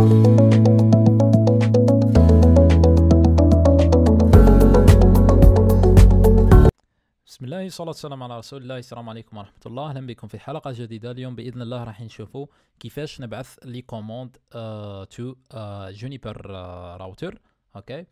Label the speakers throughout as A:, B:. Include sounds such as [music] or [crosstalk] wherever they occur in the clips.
A: بسم الله والصلاة والسلام على رسول الله. السلام عليكم ورحمة الله. أهلا بكم في حلقة جديدة. اليوم بإذن الله راح نشوفوا كيفاش نبعث les commandes to Juniper router okay؟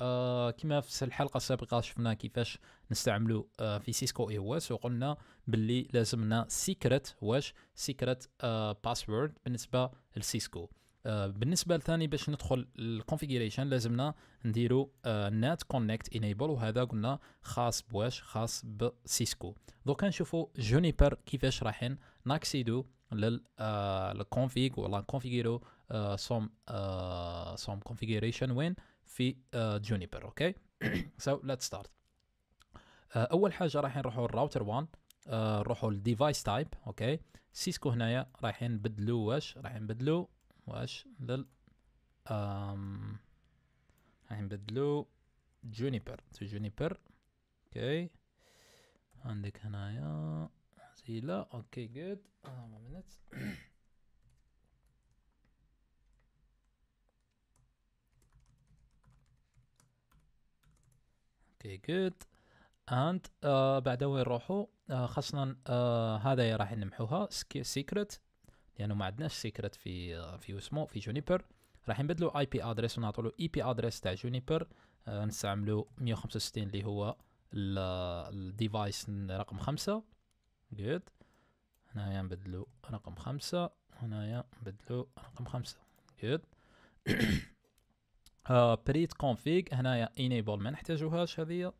A: آه كما في الحلقة السابقة شفنا كيفاش نستعملوا آه في Cisco IOS وقلنا باللي لازمنا secret واش؟ secret آه password بالنسبة لسيسكو. بالنسبة لثاني باش ندخل ال configuration لازمنا نديرو net connect enable وهذا قلنا خاص بواش؟ خاص بسيسكو دوكا نشوفوا جونيبر كيفاش راح ن accéder-و لل config ولا ن configurer-و some some configuration وين؟ في جونيبر okay so let's start أول حاجة راح نروحوا الراوتر 1 نروحوا لل device type okay سيسكو هنايا رايحين نبدلو واش؟ راح نبدلو واش؟ لل أم... نبدلو جونيبر. to جونيبر okay. عندك هنايا زيلا okay good minutes [coughs] okay good and بعد وين نروحو؟ uh, خاصنا uh, هذا راح نمحوها. secret لأنه ما عندناش secret في في اسمه في جونيبر راح نبدلو IP address ونعطولو IP address تاع جونيبر آه نستعملو 165 اللي هو ال device رقم خمسة. good هنايا نبدلو رقم خمسة. هنايا نبدلو رقم خمسة. good print config هنايا enable ما نحتاجوهاش هذه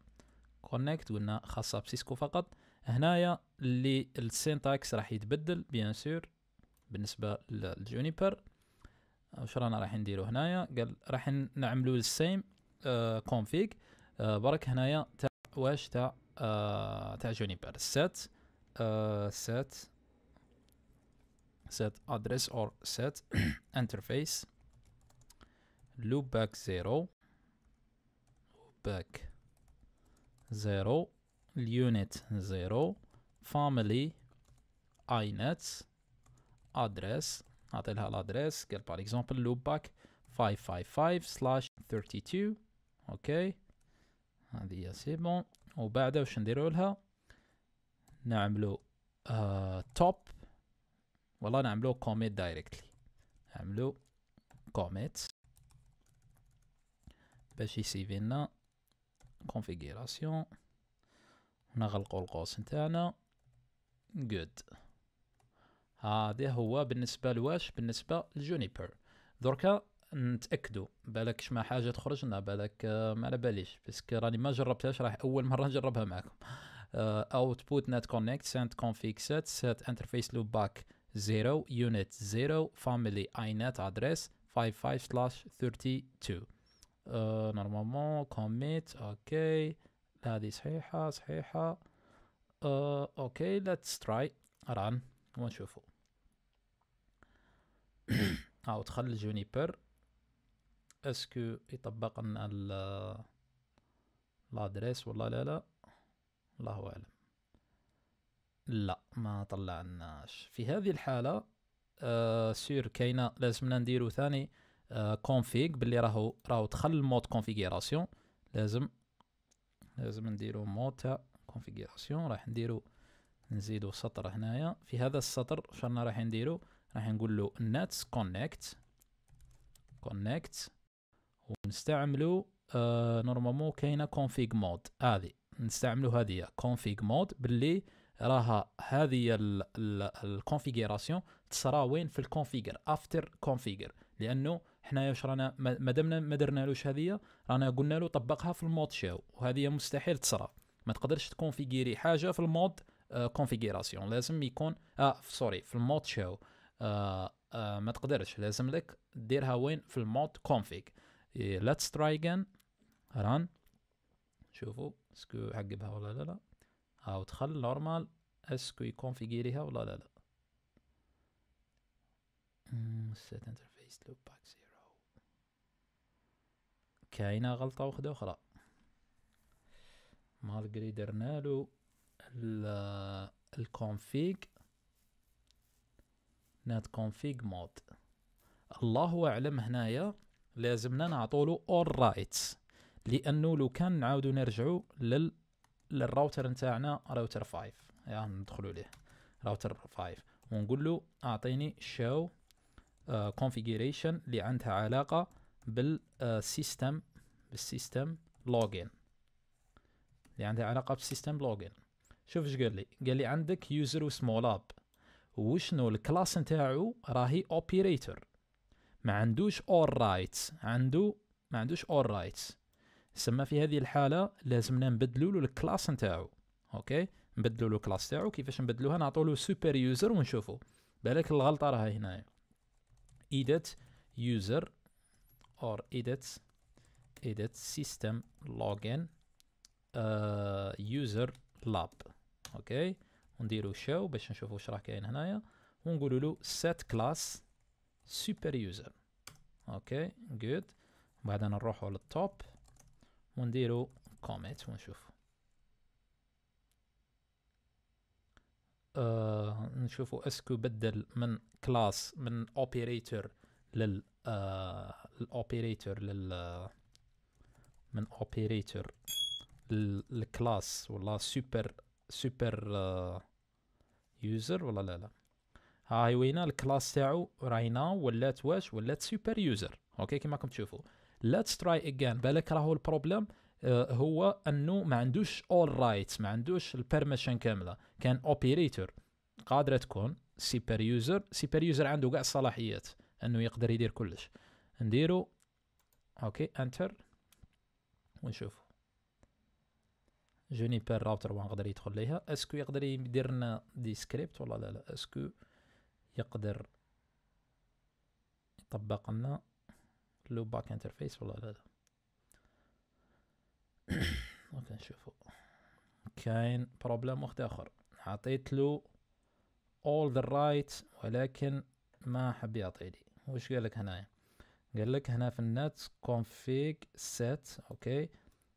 A: connect قلنا خاصة بسيسكو فقط. هنايا اللي ال syntax راح يتبدل bien sûr بالنسبة للجونيبر واش رانا راح نديرو هنايا؟ قال راح نعملو ال same config آه برك هنايا تاع واش؟ تاع آه تاع جونيبر. set آه set set address or set [coughs] interface. Loopback 0 loopback 0 ال unit 0 family inet. address نعطي لها ال address قال par exemple loopback 555 slash 32 okay هذه هي c'est bon وبعد واش نديرو لها نعملو top uh, والله نعملو commit directly نعملو commit باش ي sauver لنا configuration نغلقو القوس نتاعنا good هذا هو بالنسبة لواش؟ بالنسبة لجونيبر. دركا نتأكدوا. بالك شما حاجة تخرج؟ لنا بالك ما على باليش. parce que راني ما جربتهاش راح أول مرة نجربها معكم. output net connect send config set set interface loopback 0 unit 0 family inet address 55 slash 32 normalement commit okay هذه صحيحة صحيحة. okay let's try run ونشوفوا. [clears throat] أو دخل الجونيبر est-ce que يطبق لنا ال address ولا لا لا. الله أعلم. لا ما طلعناش في هذه الحالة آه sûr كاينة لازمنا نديرو ثاني آه config باللي راهو راهو دخل ال mode configuration لازم لازم نديرو mode تاع configuration راح نديرو نزيدو سطر هنايا. في هذا السطر شرنا راح نديرو؟ راح نقول له net connect connect ونستعملو آه normalement كاينة config mode هذه نستعملو هذه config mode باللي راها هذه ال configuration تصرا وين؟ في ال configure après configure لأنه حنايا واش رانا مادامنا ما درنالوش هذه رانا قلنا له طبقها في ال mode show وهذه مستحيل تصرا. ما تقدرش ت configurer حاجة في ال mode configuration لازم يكون آه sorry في ال mode show آه آه ما تقدرش لازم لك ديرها وين؟ في المود config. let's try again. run شوفوا est-ce que عقبها ولا لا لا. أو دخل normal est-ce que ي configurer ها ولا لا لا. كاينة غلطة وحده أخرى. malgré درنالو ال config net config mode. الله أعلم هنايا لازمنا نعطولو all rights لأنه لو كان نعاودو نرجعو لل للراوتر نتاعنا راوتر 5 يا ندخلو ليه؟ راوتر 5 ونقول له اعطيني show configuration اللي عندها علاقة بال system بال system login اللي عندها علاقة بال system login شوف إيش قال لي. قال لي عندك user وسمول اب وشنو ال class نتاعو؟ راهي operator ما عندوش all rights عنده ما عندوش all rights سما في هذه الحالة لازمنا نبدلو له ال class نتاعو. okay؟ نبدلو له ال class تاعو كيفاش نبدلوها؟ نعطولو له super user ونشوفو. بالك الغلطة راها هنايا. edit user or edit edit system login uh, user lab. okay؟ ونديرو show باش نشوفو واش راه كاين هنايا ونقولو له set class super user. okay good. بعد نروحو لل top ونديرو commit ونشوفو. آه نشوفو est-ce que بدل من كلاس من اوبريتور لل آه الاوبريتور لل من اوبريتور للكلاس ولا سوبر سوبر يوزر ولا لا لا. هاي وينا الكلاس تاعو راي ناو ولات واش ولات سوبر يوزر أوكي كيما راكم تشوفوا ليتس تراي اجين بالك راهو البروبليم آه هو انه ما عندوش اول رايتس ما عندوش البيرميشن كاملة. كان اوبريتور قادرة تكون super user super user عنده كاع الصلاحيات انه يقدر يدير كلش. نديرو okay enter ونشوف Juniper router 1 يقدر يدخل ليها. est-ce que يقدر يدير لنا des scripts ولا لا. لا est-ce que يقدر يطبق لنا loopback interface ولا لا لا. [coughs] okay نشوفو كاين problem وقت آخر. عطيت له all the rights ولكن ما حب يعطيني وش قال لك هنايا؟ قال لك هنا في ال net config set okay؟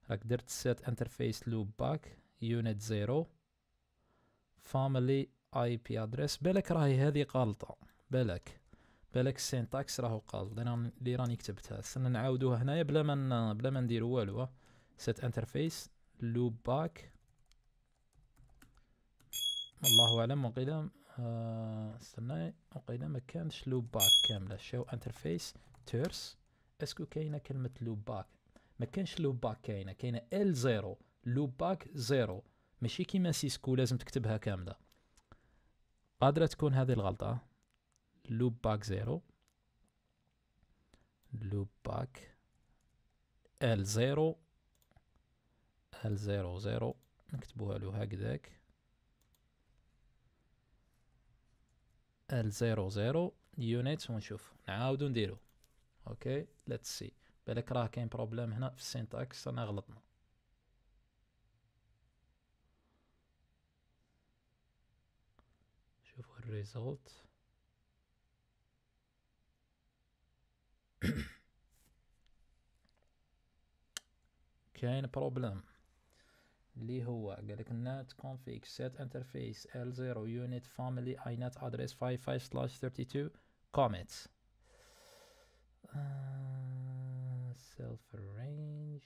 A: راك درت set interface loop back unit 0 family IP address. بالك راهي هذه غلطة بالك بالك ال syntax راهو غلط اللي راني كتبتها استنى نعاودوها هنايا بلا ما بلا ما نديرو والو set interface loop back. الله اعلم وقيلا آه استنى وقيلا ما كانش loopback كامله show interface terse est-ce que كاينة كلمه loopback ما كانش loopback كاينة. كاينة l0 loopback 0 ماشي كيما Cisco لازم تكتبها كاملة. قادرة تكون هذه الغلطة. loopback 0 loopback l0 l0 0 نكتبوها له هكذاك. l0 0 unit ونشوف. نعاودو نديرو. okay let's see بالك راه كاين problem هنا في ال syntax انا غلطنا. شوفوا ال result. [coughs] كاين بروبليم اللي هو قال لك نت config set interface l0 unit family inet address 55 slash 32 comments uh, self arrange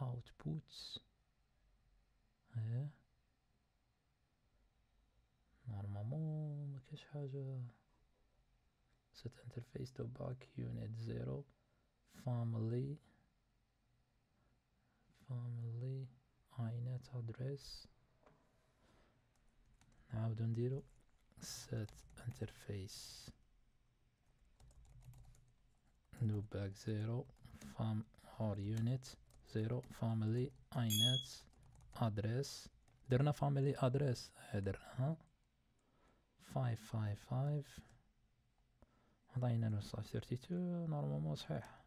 A: outputs ايه نورمالمون ما كاش حاجة set interface to back unit 0 family family inet address نعاودو نديرو set interface Loopback 0 fam or unit 0 family inet address درنا family address درناها 555 عطينا له 32 normalement صحيح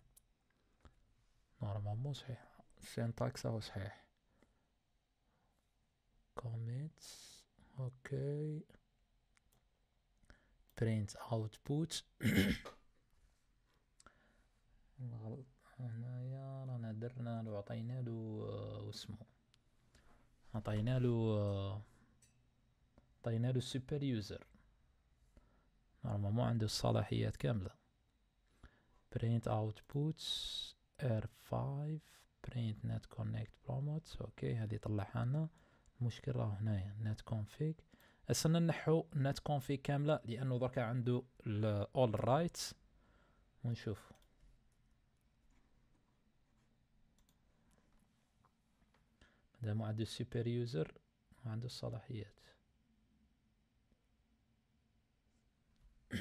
A: normalement صحيح ال syntax هو صحيح commit okay print output غلط. هنايا رانا درنا له عطينا له واسمو عطينا له عطينا له سوبر يوزر نورمالمون عنده الصلاحيات كاملة. Print outputs r5 print net connect promotes. أوكي هذه طلعها لنا. المشكل راه هنايا net config. اسنا نحو net config كاملة لأنه دركا عنده all rights. ونشوف مادام عنده ال super user عنده الصلاحيات. [coughs]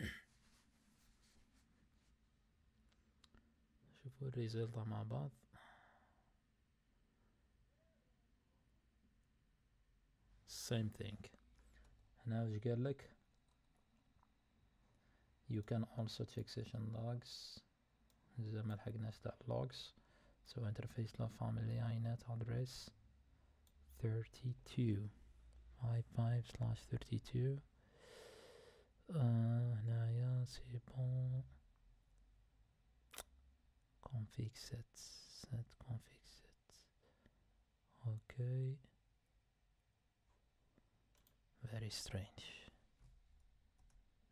A: شوفوا ال result مع بعض. Same thing. هنا وش قال لك؟ You can also check session logs. زي ما لحقناش تاع logs. so interface log family inet address. 32 55 slash 32 آه هنايا سي بون config set set config set okay very strange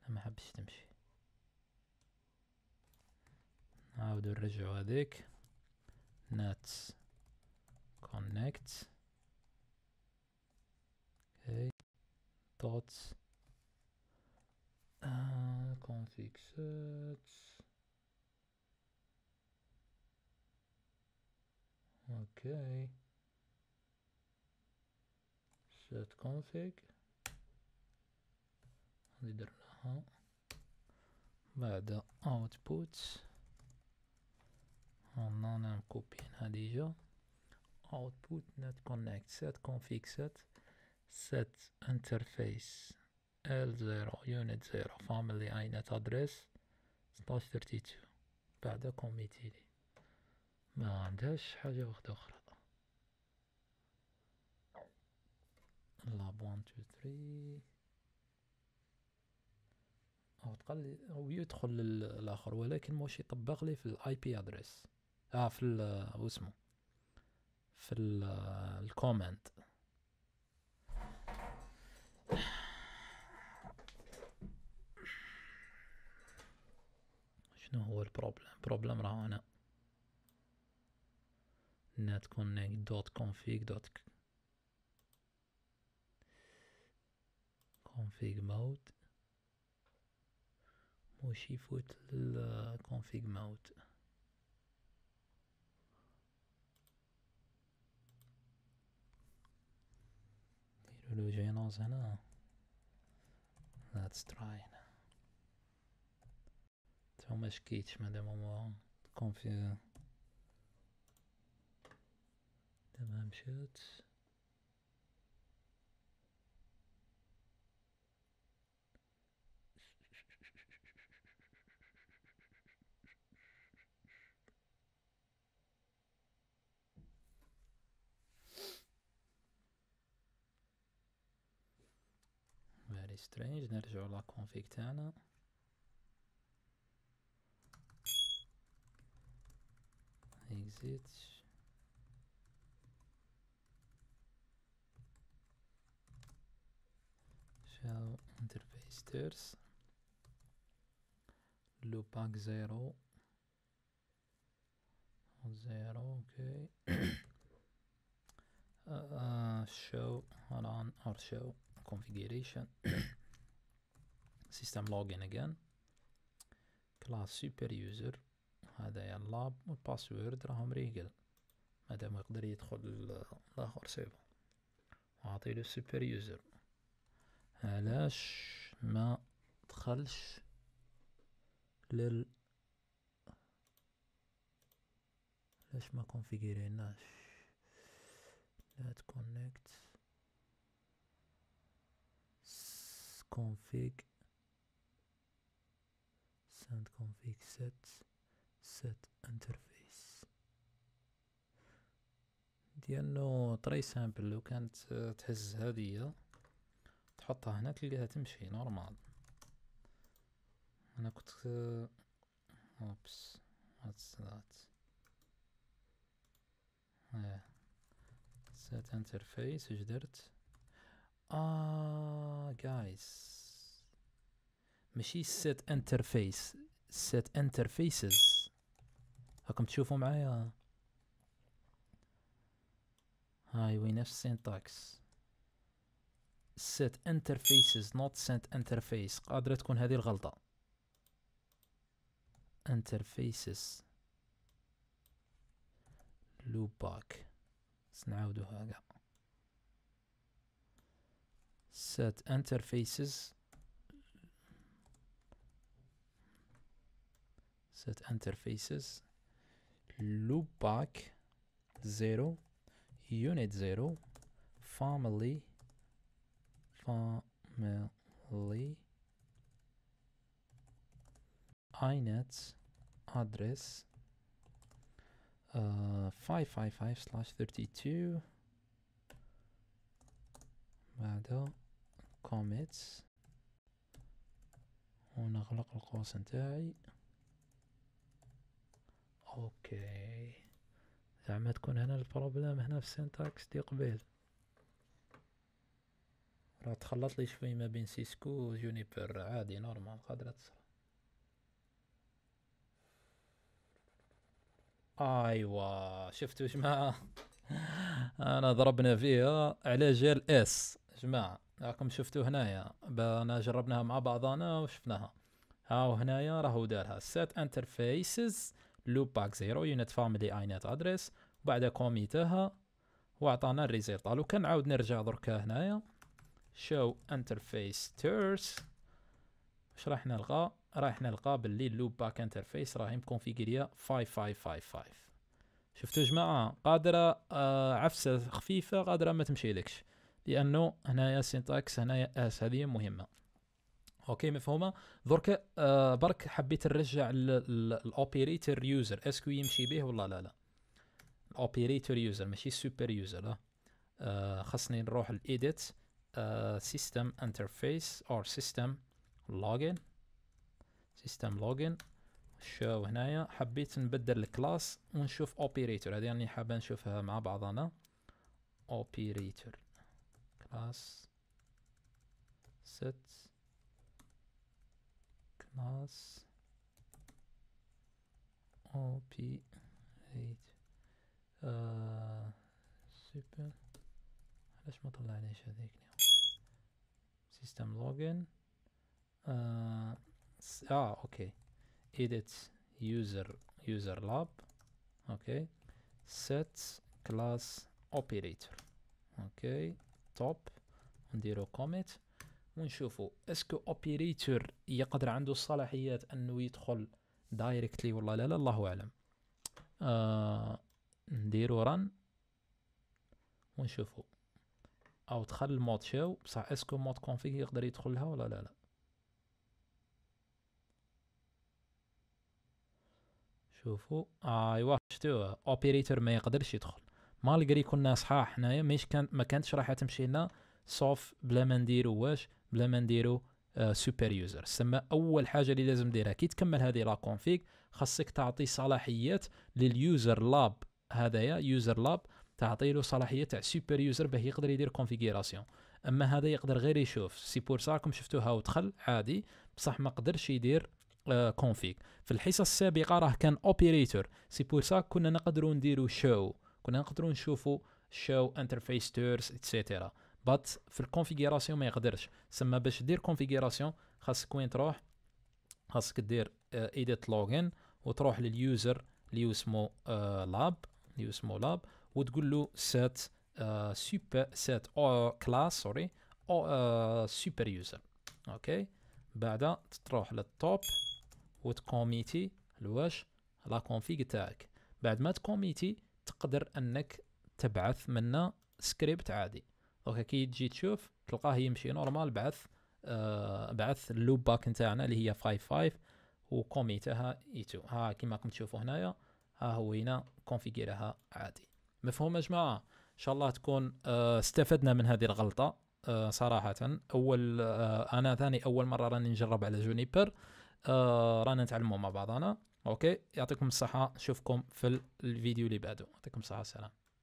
A: ما حبش تمشي نعاودو نرجعو هذيك net connect okay dot uh, config set okay set config هذه درناها بعد output هنا نعم كوبين هذه جا output net connect set config set set interface L0 unit 0 family inet address slash 32 بعد كوميتيلي ما عندهاش حاجة واحدة أخرى. لاب 1 2 3 أو تقل أو يدخل الآخر ولكن موش يطبق لي في الاي بي ادريس آه في ال اسمه في الكومنت شنو هو البروبلم. بروبلم راه هنا نت كونيكت دوت كونفيغ دوت كونفيغ مود موش يفوت الكونفيغ مود نديرو لو جينوز هنا. Let's try هنا ما شكيتش مادام هو config تمام مشات very strange نرجعو لا config تاعنا exit show interface stairs loopback zero. Zero okay. [coughs] Uh, show hold on or show configuration. [coughs] System login again. Class super user هذا ال lab وال password راهم réglés مادام يقدر يدخل الآخر c'est bon واعطيله ال super user علاش ما دخلش لل علاش ما كونفيغيريناش let connect config. send config set. Set interface. ديالو طري سامبل لو كانت تهز هذه تحطها هنا تلقاها تمشي نورمال أنا كنت أوبس what's that. إيه. Set interface اش درت؟ آه جايز ماشي set interface. Set interfaces. راكم تشوفوا معايا هاي وين نفس syntax set interfaces not set interface قادرة تكون هذه الغلطة interfaces loop back نعاودوها كاع set interfaces set interfaces loopback 0 unit 0 family family inet address uh, 555 slash 32 بعد commits ونغلق القوس نتاعي أوكي. زعما تكون هنا البروبليم هنا في السينتاكس دي قبيل. راه تخلط لي شوي ما بين سيسكو وجونيبر. عادي نورمال قادرة تصرا أيوا شفتوا جماعة؟ [laughs] أنا ضربنا فيها على جال إس. جماعة راكم شفتوا هنايا. أنا جربناها مع بعضنا وشفناها. ها هنايا راهو دارها. Set interfaces. loopback zero unit family inet address وبعد commit ها وعطانا ال result لو كان نعاود نرجع دركا هنايا. show interfaces terse واش راح نلقى؟ راح نلقى باللي ال loopback interface راهي مكونفيغوريا 5555 شفتوا جماعة؟ قادرة آه عفسة خفيفة قادرة ما تمشي لكش لأنه هنايا syntax هنايا s هذه مهمة. OK مفهومة. درك آه برك حبيت نرجع ال operator user. Est-ce que يمشي به ولا لا لا؟ ال operator user ماشي ال super user آه. خاصني نروح ال edit system interface or system login system login show هنايا؟ حبيت نبدل ال class ونشوف operator. هذه يعني حابة نشوفها مع بعضنا operator. class. set class op 8 آه سوبر علاش ما طلعنيش هذيك system login آه OK edit user user lab. OK set class operator. OK top. نديرو commit. ونشوفوا est-ce que operator يقدر عنده الصلاحيات انه يدخل directly والله لا لا الله أعلم. آه نديرو run ونشوفوا أو دخل ال mode show؟ بصح est-ce que mode config يقدر يدخلها ولا لا لا. شوفوا ايوا شفتوا operator ما يقدرش يدخل. malgré كنا صحاح حنايا. مش كان ما كانتش راح تمشي لنا. sauf بلا ما نديرو واش؟ بلا ما نديرو super user سما أول حاجة اللي لازم نديرها كي تكمل هذه la config خاصك تعطي صلاحيات لل user lab هذايا. user lab تعطي له صلاحية تاع super user باه يقدر يدير configuration أما هذا يقدر غير يشوف. c'est pour ça كم شفتوها ودخل عادي. بصح ما قدرش يدير config في الحصص السابقة راه كان operator c'est pour ça كنا نقدروا نديروا show كنا نقدروا نشوفوا show interfaces terse et cetera but في ال configuration ما يقدرش. سما باش دير configuration خاصك وين تروح؟ خاصك دير edit login وتروح لل user اللي اسمه lab اللي اسمه lab وتقول له set super set أو class sorry أو super user OK بعد تروح لل top وت commit ي الواش la config تاعك. بعد ما ت commit ي تقدر أنك تبعث منا سكريبت عادي. donc كي تجي تشوف تلقاه يمشي normal بعث آه بعث ال loopback نتاعنا اللي هي 55 و commit ها et 2 ها كيما راكم تشوفوا هنايا ها هو هنا كونفيغيرها عادي. مفهوم يا جماعة؟ إن شاء الله تكون آه استفدنا من هذه الغلطة آه صراحة. أول آه أنا ثاني أول مرة راني نجرب على جونيبر آه رانا نتعلموا مع بعضنا. OK؟ يعطيكم الصحة. نشوفكم في الفيديو اللي بعده. يعطيكم الصحة السلام